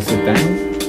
sit down.